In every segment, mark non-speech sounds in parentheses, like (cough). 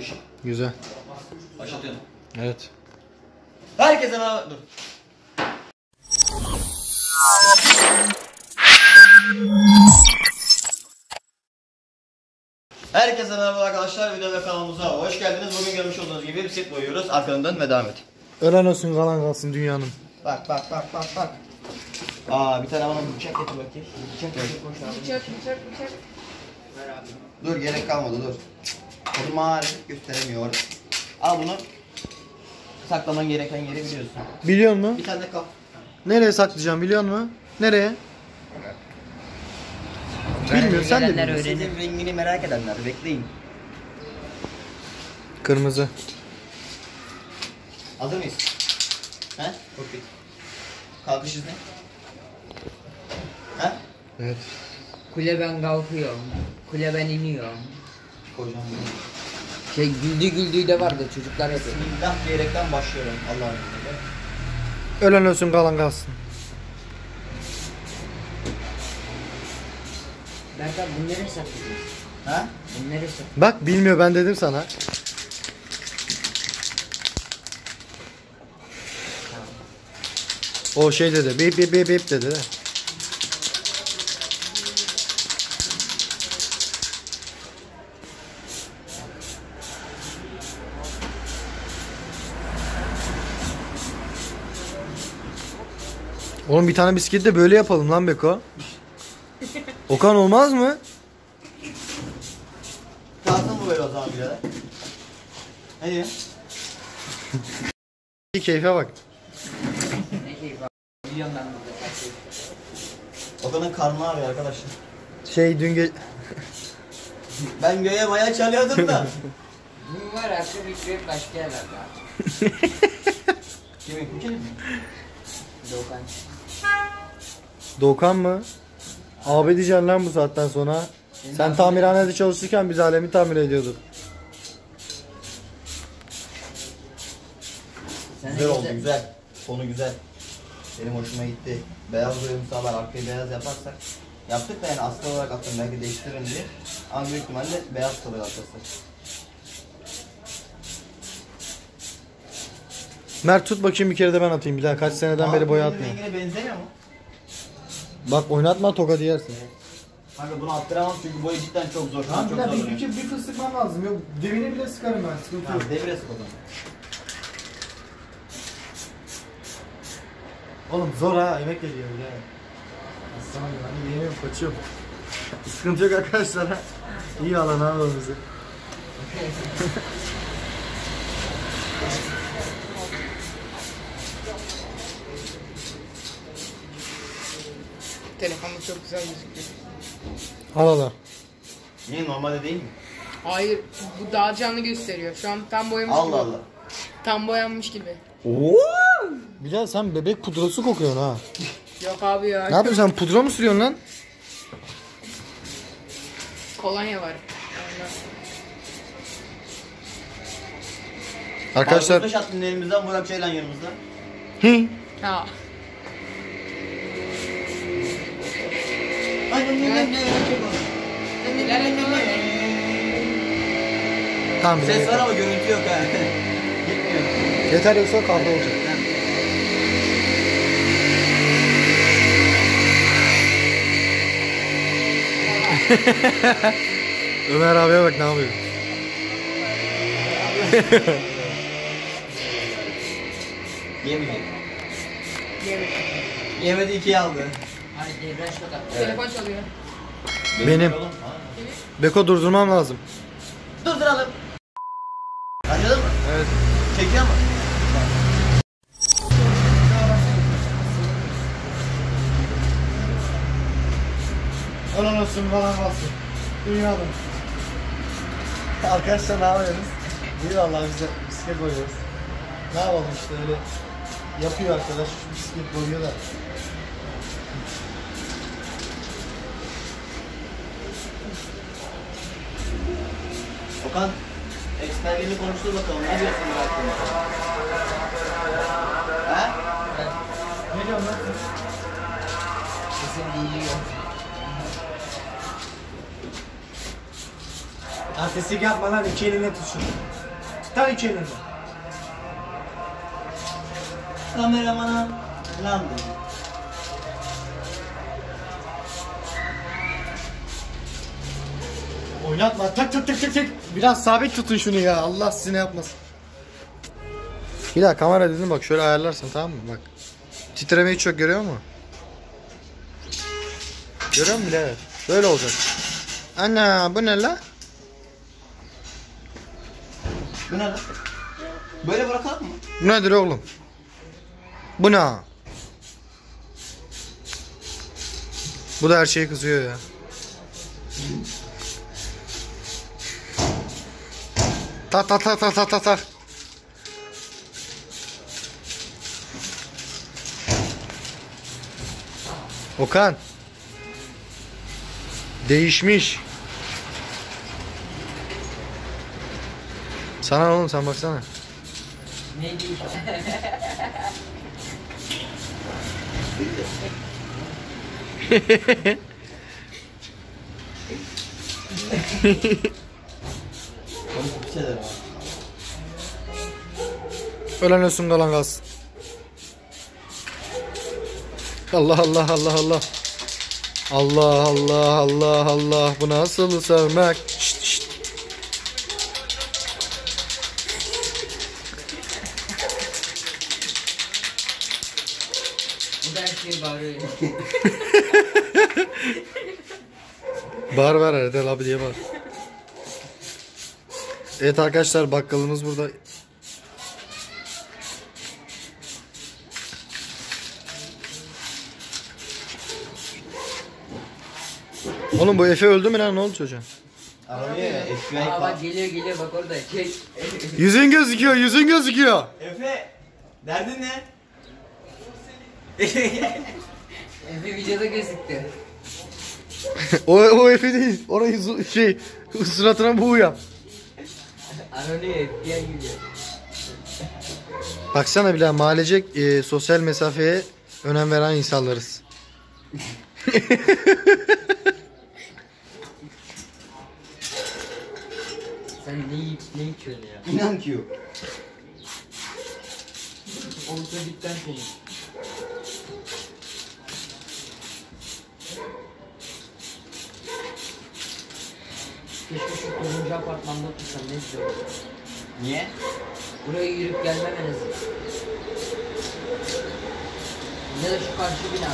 ışık? Güzel. Başlatıyorum. Evet. Herkese merhaba. Dur. Herkese merhaba arkadaşlar. Video ve kanalımıza hoş geldiniz. Bugün görmüş olduğunuz gibi bisiklet boyuyoruz. Arkadan dön ve devam et. Ölen olsun kalan kalsın dünyanın. Bak bak bak bak bak. Aa bir tane bana bıçak getir bakayım. Bıçak getir koş abi. Bıçak bıçak bıçak. Ver abi. Dur gerek kalmadı dur. Kolum hareket gösteremiyor. Al bunu. Saklaman gereken yeri biliyorsun. Biliyor musun? Bir tane de kap. Nereye saklayacağım biliyor musun? Nereye? Bilmiyorum sen de Gelenler biliyorsun. öğrenir. Sizin rengini merak edenler bekleyin. Kırmızı. Hazır mıyız? He? Kokpit. Kalkış izni. He? Evet. Kule ben kalkıyorum. Kule ben iniyorum. Kocaman. Şey güldü güldüğü de vardı çocuklar yapıyor. Bismillah diyerekten başlıyorum Allah'ın izniyle. Ölen olsun kalan kalsın. Berkan bunu nereye saklayacağız? He? Bunu nereye saklayacağız? Bak bilmiyor ben dedim sana. O şey dedi. Bip bip bip bip dedi. de. Oğlum bir tane bisiklet de böyle yapalım lan Beko. Okan olmaz mı? Kalsın bu böyle o zaman birader. (laughs) Bir keyfe bak. Şey. Okan'ın karnı ağrıyor arkadaşlar. Şey dün ge- (laughs) Ben göğe maya çalıyordum da. (laughs) Bu var akşam bir başka yerlerde. Kimin? Kimin mi? Doğukan. Mı? Abi diyeceksin lan bu saatten sonra. Sen tamirhanede çalışırken biz alemi tamir ediyorduk. Sen Güzel oldu güzel. Sonu güzel. Benim hoşuma gitti. Beyaz boyum sağlar arkayı beyaz yaparsak. Yaptık da yani aslı olarak attım belki değiştiririm diye. Ama büyük ihtimalle beyaz kalıyor arkadaşlar. Mert tut bakayım bir kere de ben atayım bir daha. Kaç seneden beri boya atmıyor. Rengine benzemiyor mu? Bak oynatma toka diyersin. Kanka bunu attıramam çünkü boyu cidden çok zor. Şu an çok zor. duruyor. bir fıs sıkmam lazım. Yok devini bile sıkarım ben. Sıkıntı Tamam devre sık o zaman. Oğlum zor ha yemek geliyor ya. Aslanım ben yiyemiyorum kaçıyorum. Sıkıntı yok arkadaşlar ha. İyi alan abi bizi. (laughs) Telefonda çok güzel gözüküyor. Al al al. Niye normalde değil mi? Hayır, bu daha canlı gösteriyor. Şu an tam boyamış gibi. Allah Allah. Tam boyanmış gibi. Oo! Bilal sen bebek pudrası kokuyorsun ha. Yok abi ya. Ne yapıyorsun sen pudra mı sürüyorsun lan? Kolonya var. Ondan. Arkadaşlar Arkadaş attın elimizden Burak Ceylan yanımızda. Hı. Ha. Tamam bile Ses var yeter. ama görüntü yok ha. (laughs) Gitmiyor. Yeter yoksa kavga olacak. (laughs) Ömer abiye bak ne yapıyor. (laughs) Yemeyecek. Yemek. Yemedi ikiye aldı. Telefon çalıyor. Benim. Beko durdurmam lazım. Durduralım. Anladın mı? Evet. Çekiyor mu? Olan olsun falan olsun. Dünyanın. Arkadaşlar ne yapıyorsunuz? İyi vallahi biz de bisiklet boyuyoruz. Ne yapalım işte öyle yapıyor arkadaş bisiklet boyuyor da. Okan, eksperliğini konuştur bakalım. Ne diyorsun bu hakkında? He? Ne diyorsun lan? Sesim duyuluyor. Artistik yapma lan iki elinle tut şunu. Tutar iki elinle. Kameramana lan de. Oynatma tak tak tak tak tak. Biraz sabit tutun şunu ya Allah sizi ne yapmasın. Hilal kamera dedim bak şöyle ayarlarsın tamam mı bak. Titremeyi çok görüyor musun? Görüyor musun birader? Böyle olacak. Ana bu ne la? Bu ne lan? Böyle bırakalım mı? Bu nedir oğlum? Bu ne? Bu da her şeye kızıyor ya. Ta ta ta ta ta ta ta. Okan. Değişmiş. Sana ne oğlum sen baksana. Neydi? Konuşup (laughs) (laughs) bir şeyler var. Ölen ölsün kalan kalsın. Allah Allah Allah Allah. Allah Allah Allah Allah bu nasıl sevmek? Şşt, şşt. Bu da her şeyi bağırıyor. (laughs) Bağır ver Erdal abi diye bağır. Evet arkadaşlar bakkalımız burada. Oğlum bu Efe öldü mü lan ne oldu çocuğa? Aa falan. bak geliyor geliyor bak orada. Çek. (laughs) Yüzün gözüküyor yüzün gözüküyor. Efe derdin ne? (laughs) Efe videoda gözüktü. (laughs) o, o Efe değil. Orayı şey suratına buğu yap. Baksana bile mahallecek e, sosyal mesafeye önem veren insanlarız. Sen ne yiyip ne içiyorsun ya? İnan ki yok. Olsa bitten seni. Keşke şu turuncu apartmanda otursan ne olur. Niye? Buraya yürüyüp gelmem en azından. Ya da şu karşı bina.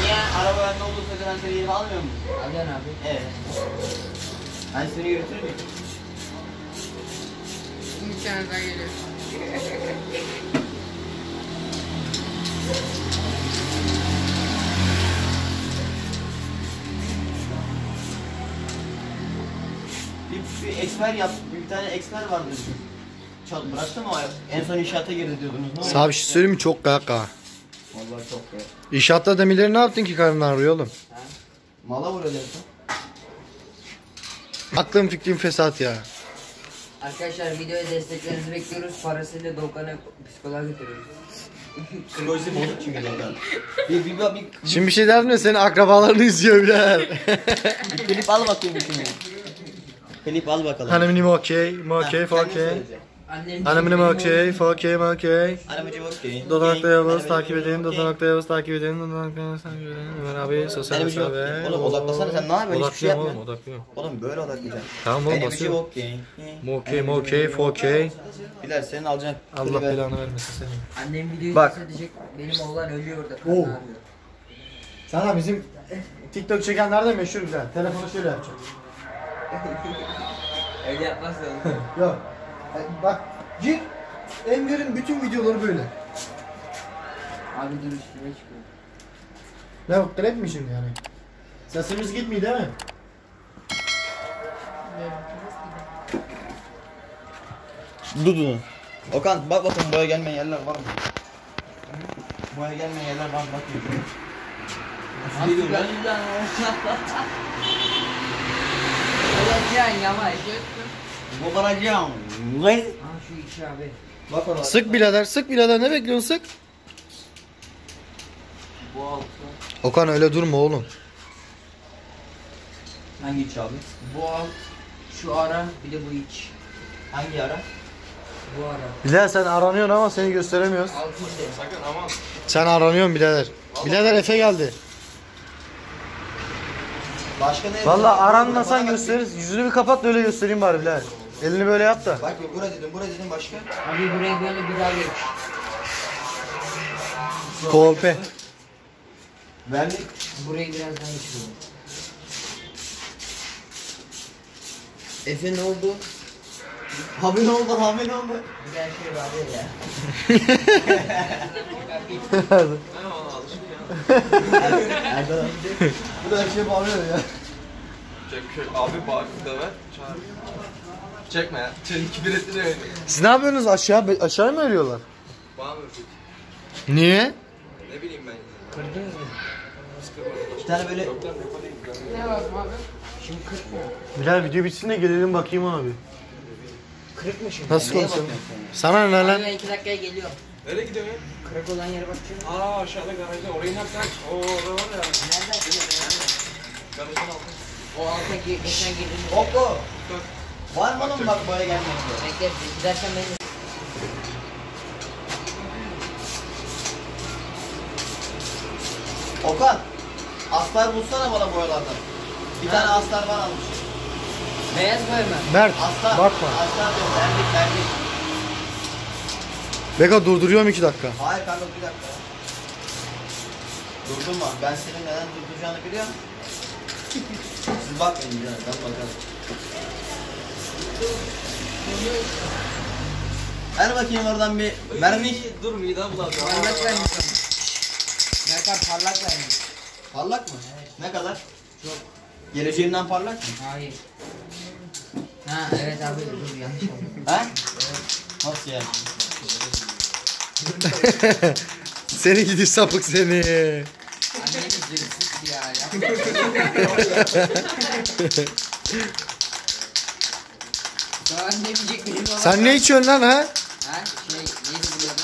Niye? Araba bende olursa ben seni yerime almıyor mu? Alıyorsun abi. Evet. Ben seni yürütür müyüm? Daha geliyor. (laughs) Bir, bir eksper yap, bir tane eksper vardı. Çal, bıraktı mı o? En son inşaata girdi diyordunuz. Ne? Sana bir şey söyleyeyim mi? Çok kaka. Vallahi çok ya. İnşaatta demirleri ne yaptın ki karnın ağrıyor oğlum? Mala vuruyor. Aklım fikrim fesat ya. Arkadaşlar videoya desteklerinizi bekliyoruz. Parasıyla Doğukan'a psikoloğa götürüyoruz. (laughs) Psikolojisi bozuk çünkü zaten. Bir, bir, bir, bir, Şimdi bir şey derdim de senin akrabalarını izliyor birader. bir klip al bakayım şimdi. Klip al bakalım. Hanımım okey, mi okey, kendin okey. Annem Hanımım okey, okey, okey. Arabacı okey. Dodanakta okey. Yavuz Arabacı takip edin, okey. Dodanakta Yavuz takip edin, Dodanakta Yavuz takip edin. Ömer abi sosyal mesafe. Oğlum odaklasana sen ne yapıyorsun? Hiçbir şey Odaklıyorum oğlum, yapmıyorsun. odaklıyorum. Oğlum böyle odaklayacaksın. Tamam oğlum basıyorum. Mo okey, mo okey, fo okey. Bilal senin alacaksın. Allah belanı vermesin seni. Annem videoyu Bak. Benim oğlan ölüyor orada. Oo. Sana bizim TikTok çekenler de meşhur güzel. Telefonu şöyle yapacak. (laughs) Öyle yapmazsa olur. (laughs) Yok. E, Bak gir. Enver'in bütün videoları böyle. Abi dur üstüne çıkıyor. Ne o klip mi şimdi yani? Sesimiz gitmiyor değil mi? Dudu. Okan bak bakın boya gelmeyen yerler var mı? Boya gelmeyen yerler var mı? Bak. Nasıl Abi geliyor lan? (laughs) Olacaksın yavaş. Bu varacağım. Vay. Ha şu içi abi. Bak ona. Sık birader, sık birader. Ne bekliyorsun sık? Bu altı. Okan öyle durma oğlum. Hangi iç abi? Bu alt. Şu ara bir de bu iç. Hangi ara? Bu ara. Bilal sen aranıyorsun ama seni gösteremiyoruz. Altı işte. Sakın aman. Sen aranıyorsun birader. Birader Efe geldi. Başka ne? Valla aranmasan gösteririz. Yüzünü bir kapat da öyle göstereyim bari Bilal. Elini böyle yap da. Bak bura dedim, bura dedim başka. Abi buraya böyle bir daha geç. Kolpe. Vernik. Burayı biraz daha geçiyorum. Efe ne oldu? Abi ne oldu? Abi ne oldu? Bir daha şey var ya. (laughs) (laughs) (laughs) Erdal abi. Bu da her şeye bağırıyor ya. Çek abi bağır döver. Çağır. Çekme ya. Çek kibir ettiğini öyle. Siz ne yapıyorsunuz? Aşağı aşağı mı örüyorlar? Bağır mı? Niye? Ne bileyim ben. Kırdınız mı? İki tane böyle. Ne lazım abi? Şimdi kırk mı? Bilal video bitsin de gelelim bakayım abi. Kırık mı şimdi? Nasıl konuşalım? Sana ne Abi lan? ben iki dakikaya geliyorum. Nereye gidiyorsun ya? Kırık olan yere bakıyorum. Aa aşağıda garajda. Orayı nereden? Oo orada var ya. Nereden geliyorum? Garajın altı. O alta gi- geçen girdiğimiz. Hoppo. Var mı oğlum bak böyle gelmek Bekle gidersen beni. Okan. Aslar bulsana bana boyalardan. Bir tane aslar var almış. Beyaz boya mı? Mert Aslar. bakma. Aslar diyorum. Verdik verdik. Beka durduruyorum iki dakika. Hayır kanka bir dakika. Durdurma. Ben senin neden durduracağını biliyorum. (laughs) Siz bakmayın canım. Ben bakarım. Ver bakayım oradan bir mermi. Dur midem bulandı. Parlak vermiş ama. Berkan parlak vermiş. Parlak mı? Ne kadar? Çok. Geleceğimden parlak mı? Hayır. Ha evet abi dur yanlış oldu. He? Nasıl yani? (laughs) seni gidi sapık seni. Ya. Sen ne içiyorsun lan ha? Ha şey neydi bu adı?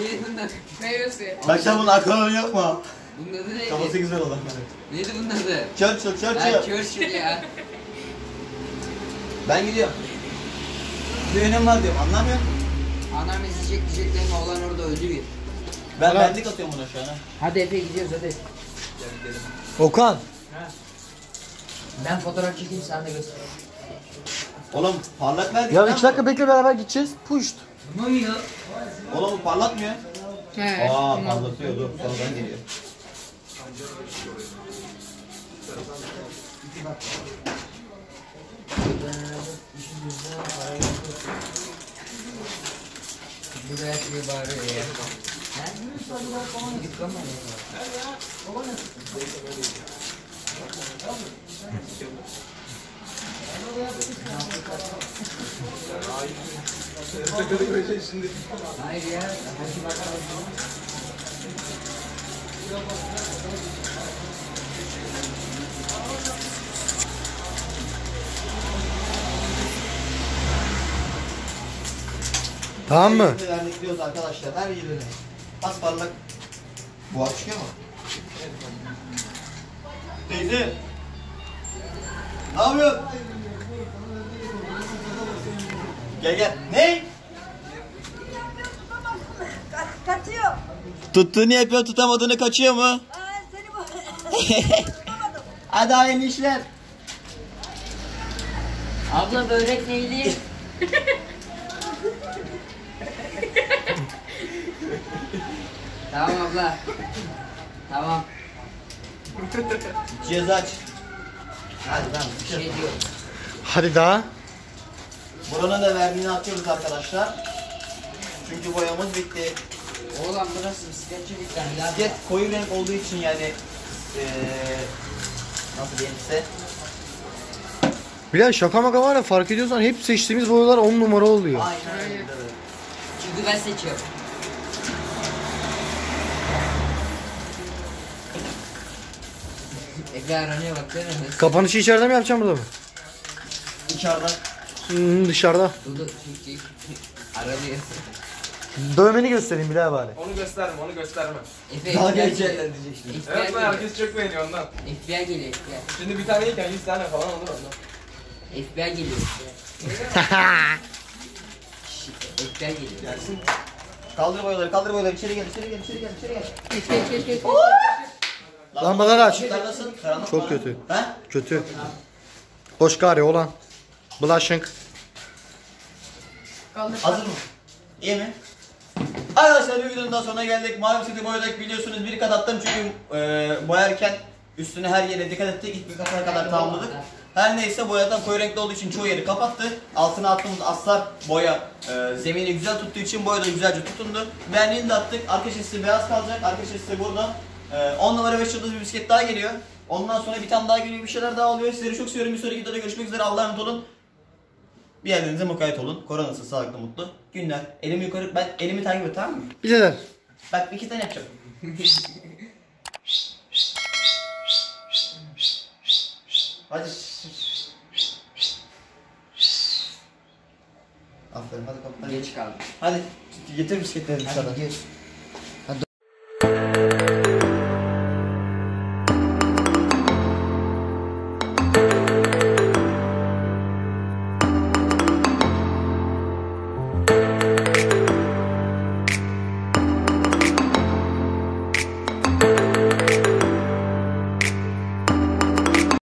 neydi bunun adı? Meyvesi. Bak sen bunun aklını yok mu? Bunun adı neydi? Kafası güzel olan. Neydi bunun adı? Churchill, Ha Churchill. Churchill ya. Ben gidiyorum. Düğünüm var diyorum anlamıyor? Anam izleyecek diyeceklerim oğlan orada öldü bir. Ben Ulan. bendik atıyorum an. ha. Hadi Efe gidiyoruz hadi. Okan. Ben fotoğraf çekeyim sen de göster. Oğlum parlak verdik Ya lan. iki dakika bekle beraber gideceğiz. Puşt. Tamam ya. Oğlum bu parlatmıyor. He. Aa parlatıyor dur sonradan geliyor. Şey kalma ya. şimdi. Hayır ya. Hadi bakalım. Tamam mı? Verdik diyoruz arkadaşlar her yerine. Az parlak. Bu çıkıyor mu? Teyze. Ne yapıyorsun? Gel gel. Ne? Ka- Kaçıyor. Tuttuğunu yapıyor tutamadığını kaçıyor mu? Aa, seni bu. (laughs) Hadi aynı işler. Abla börek neyli? (laughs) tamam abla. Tamam. Cihazı aç. Hadi lan. Bir şey diyor. Hadi daha. Buranın da verdiğini atıyoruz arkadaşlar. Çünkü boyamız bitti. Oğlan burası bisiklet ya. Bisiklet koyu renk olduğu için yani eee nasıl diyeyim size? Bilal şaka maka var ya fark ediyorsan hep seçtiğimiz boyalar 10 numara oluyor. Aynen öyle. Çünkü ben seçiyorum. Efe aranıyor baksana. nasıl- Kapanışı içeride mi yapacağım burada mı? İçeriden. Hmm, dışarıda. Dudu. Aranıyor. Dövmeni göstereyim Bilal bari. Onu gösterme onu gösterme. Efe Daha FBI geçerler geliyor. diyecek şimdi. FBI Evet lan herkes çok beğeniyor ondan. FBI geliyor FBI. Şimdi bir tane yiyken 100 tane falan olur ondan. FBI geliyor. Şşş, FBI geliyor. Gelsin. Kaldır boyaları, kaldır boyaları. İçeri gel, içeri gel, içeri gel, içeri gel. Geç geç geç geç. Lambaları aç. Karanlık Çok kötü. He? Kötü. Boş gari olan. Blushing. Kaldır. Hazır mı? İyi mi? Arkadaşlar bir videonun daha sonuna geldik. Mavi City boyadık biliyorsunuz bir kat attım çünkü e, boyarken üstüne her yere dikkat ettik. İlk bir katına kadar tamamladık. Her neyse boyadan koyu renkli olduğu için çoğu yeri kapattı. Altına attığımız aslar boya e, zemini güzel tuttuğu için boya da güzelce tutundu. Verniğini de attık. Arka beyaz kalacak. Arka burada. E, 10 numara 5 yıldız bir bisiklet daha geliyor. Ondan sonra bir tane daha geliyor bir şeyler daha oluyor. Sizleri çok seviyorum. Bir sonraki videoda görüşmek üzere. Allah'a emanet olun. Bir yerlerinize mukayyet olun. Koronası sağlıklı mutlu günler. Elimi yukarı ben elimi takip et tamam mı? Bileler. Bak iki tane yapacağım. Hadi. Aferin hadi kapıdan geç. Geç kaldım. Hadi getir bisikletleri dışarıda. Hadi gidiyoruz.